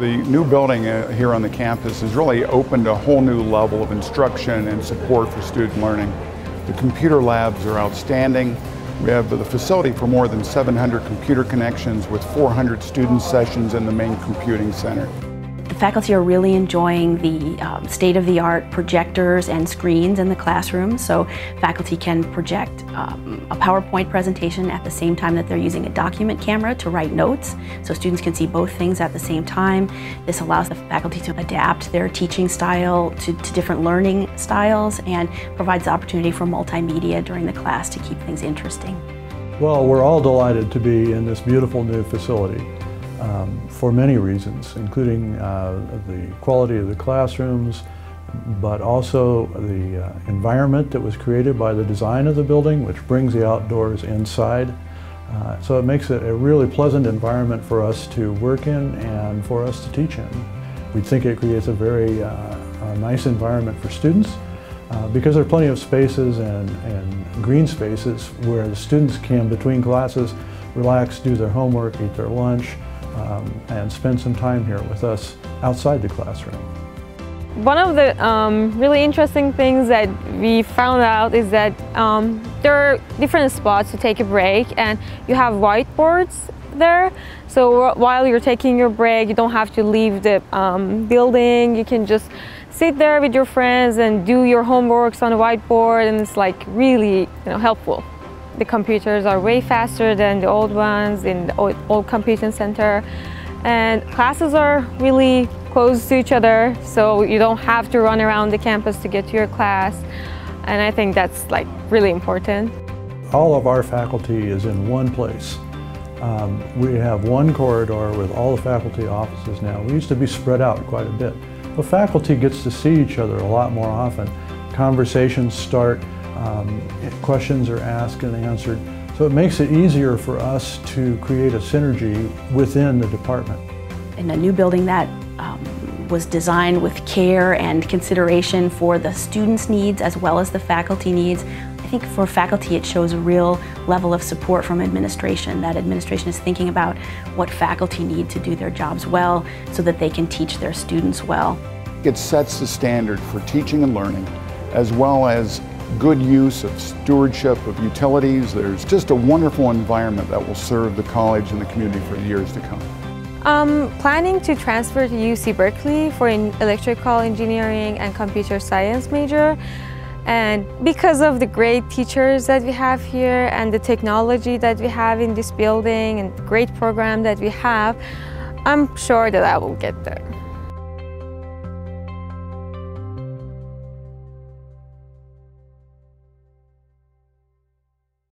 building uh, here on the campus has really opened a whole new level of instruction and support for student learning. The computer labs are outstanding. We have the facility for more than 700 computer connections with 400 student sessions in the main computing center. The faculty are really enjoying the um, state-of-the-art projectors and screens in the classroom, so faculty can project um, a PowerPoint presentation at the same time that they're using a document camera to write notes, so students can see both things at the same time. This allows the faculty to adapt their teaching style to, to different learning styles and provides the opportunity for multimedia during the class to keep things interesting. Well, we're all delighted to be in this beautiful new facility um, for many reasons, including uh, the quality of the classrooms, but also the uh, environment that was created by the design of the building, which brings the outdoors inside. Uh, so it makes it a really pleasant environment for us to work in and for us to teach in. We think it creates a very uh, a nice environment for students uh, because there are plenty of spaces and, and green spaces where the students can, between classes, relax, do their homework, eat their lunch, um, and spend some time here with us outside the classroom. One of the um, really interesting things that we found out is that um, there are different spots to take a break and you have whiteboards there. So while you're taking your break, you don't have to leave the um, building. You can just sit there with your friends and do your homeworks on a whiteboard and it's like really you know, helpful. The computers are way faster than the old ones in the old, old computing center. And classes are really close to each other, so you don't have to run around the campus to get to your class. And I think that's like really important. All of our faculty is in one place. Um, we have one corridor with all the faculty offices now. We used to be spread out quite a bit. The faculty gets to see each other a lot more often. Conversations start um, questions are asked and answered. So it makes it easier for us to create a synergy within the department. In a new building that um, was designed with care and consideration for the students' needs as well as the faculty needs, I think for faculty it shows a real level of support from administration, that administration is thinking about what faculty need to do their jobs well so that they can teach their students well. It sets the standard for teaching and learning as well as good use of stewardship of utilities. There's just a wonderful environment that will serve the college and the community for years to come. I'm planning to transfer to UC Berkeley for an electrical engineering and computer science major. And because of the great teachers that we have here and the technology that we have in this building and great program that we have, I'm sure that I will get there.